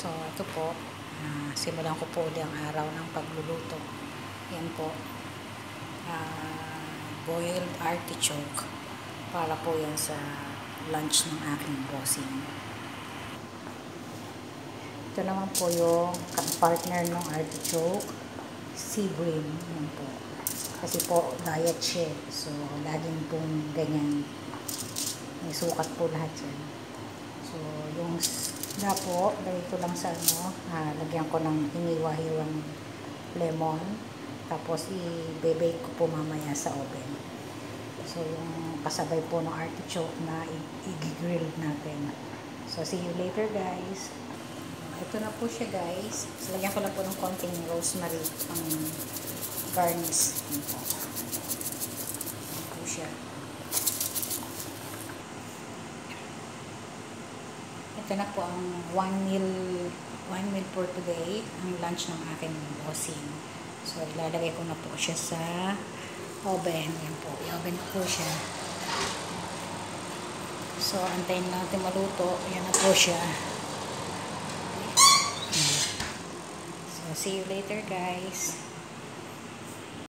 So, ito po, ah, simulan ko po ulit ang araw ng pagluluto. Yan po, ah, boiled artichoke para po yan sa lunch ng aking bossing. Ito naman po yung partner ng artichoke, sea bream. Yan po. Kasi po, diet siya. So, laging pong ganyan. May sukat po lahat yan. So, yung isda po, lagay ko lang sa ano, ah, lagyan ko ng hiniwa-hiwang lemon. Tapos, i-bake ko po mamaya sa oven. So, yung kasabay po ng artichoke na i-grill natin. So, see you later guys. Ito na po siya guys. So, lagyan ko lang po ng konting rosemary pang garnish. Yan po siya. Ito na po ang one meal, one meal for today, ang lunch ng aking bossing. So, ilalagay ko na po siya sa oven. Yan po, i-oven po siya. So, antayin natin maluto. Yan na po siya. So, see you later guys.